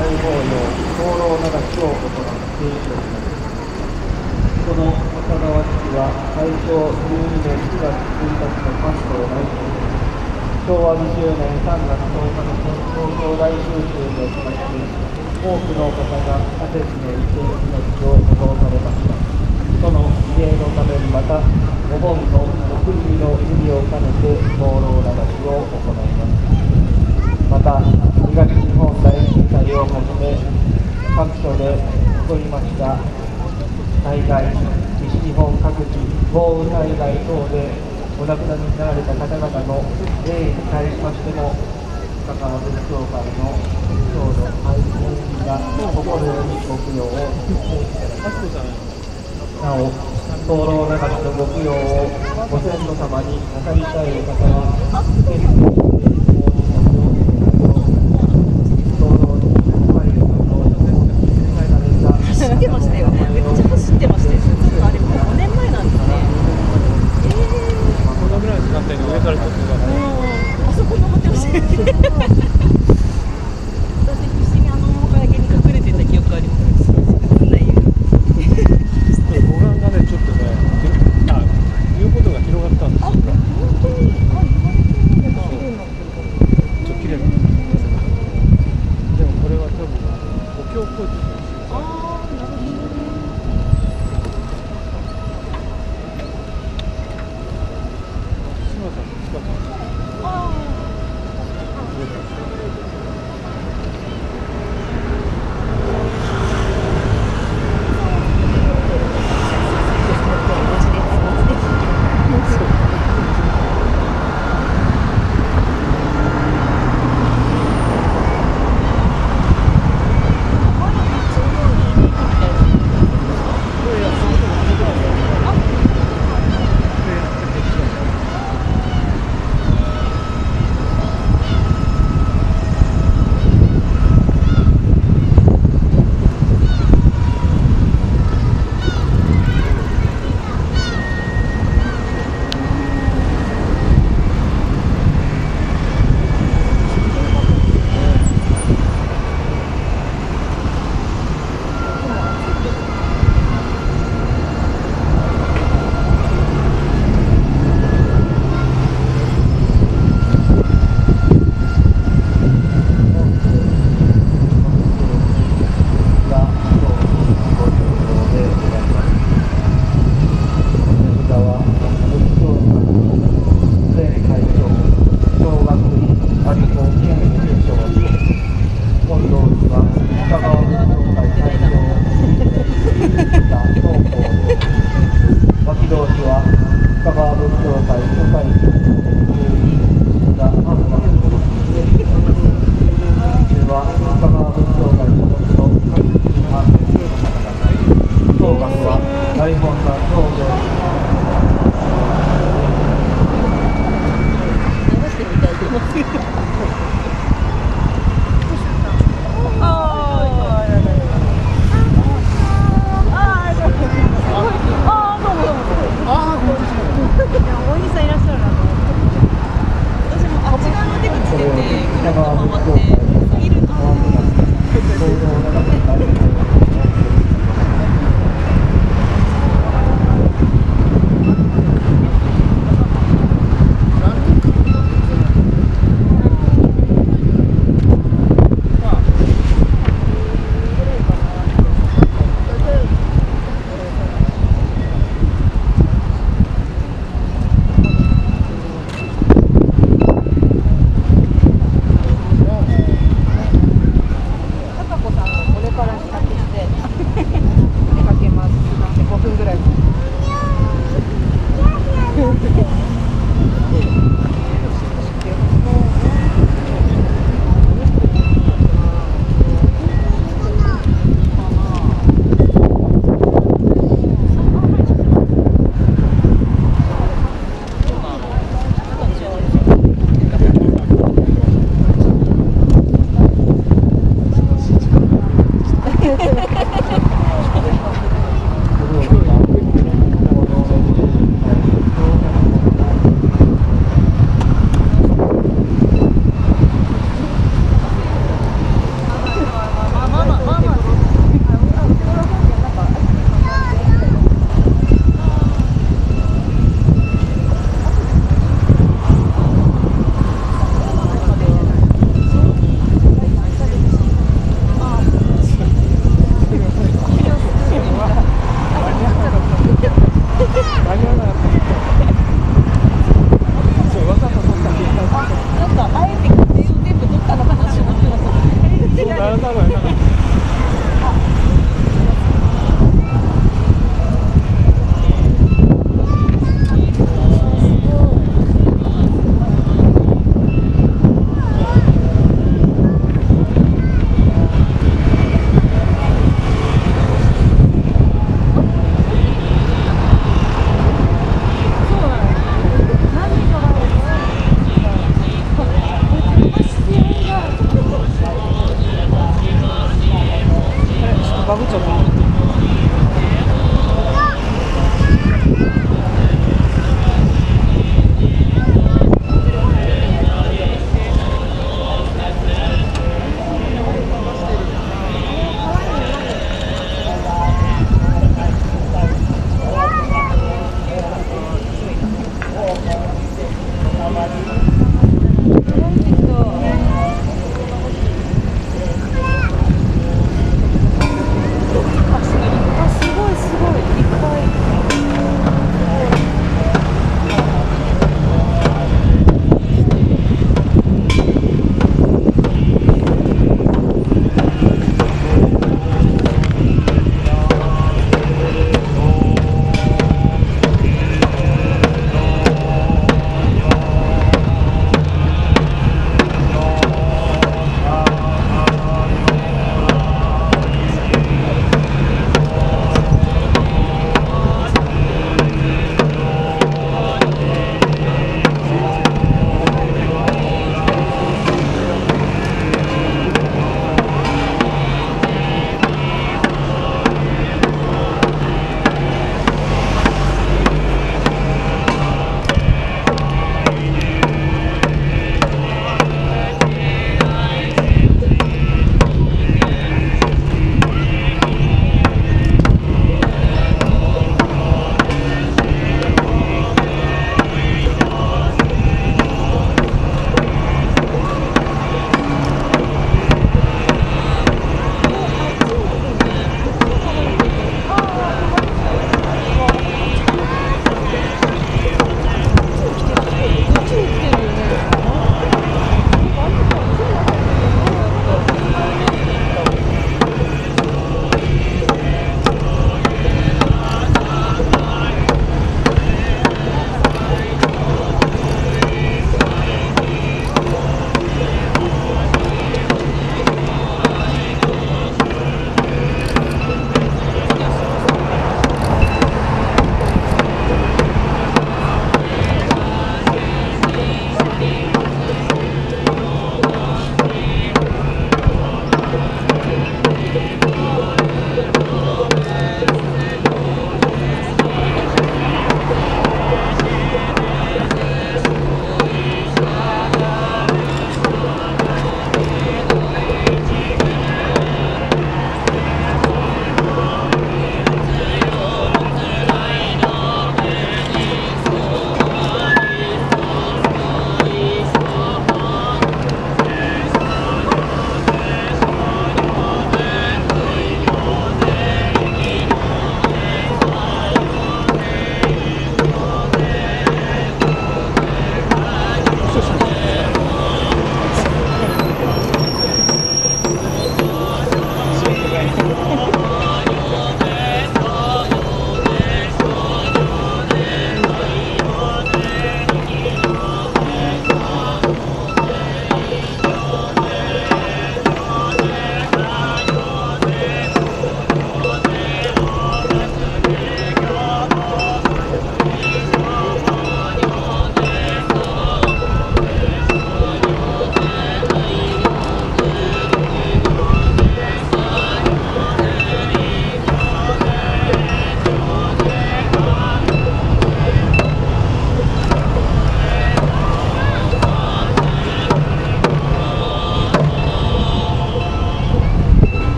大法要灯籠流しを行っていきますこの赤川式は大正12年9月1日の関東大震昭和20年3月10日の東京大空襲におきまして多くの方がアセスの一定命を保護されましたその慰霊のためにまたお盆のお国の意味を兼ねて灯籠流しを行いますまた震災をはじめ各所で起こりました災害西日本各地豪雨災害等でお亡くなりになられた方々の霊に対しましても関わる教会の郷土愛人が心よりご供養をしていただきますなお灯籠流しのご供養をご先祖様になさりた。いお方は川仏教会初回があったはカバー仏教会所属の各地派当学は大本山東京流してみたいと思ってしてて、来るとって、過ぎると。